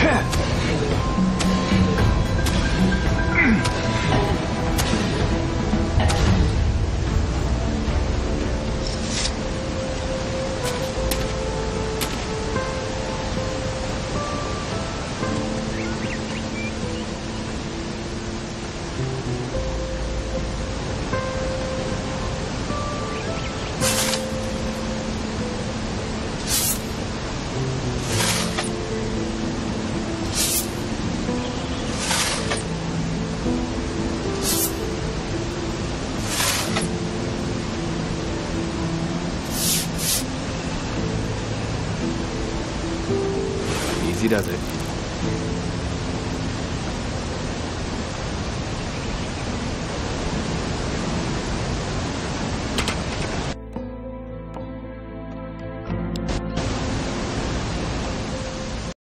Huh. Wiedersehen.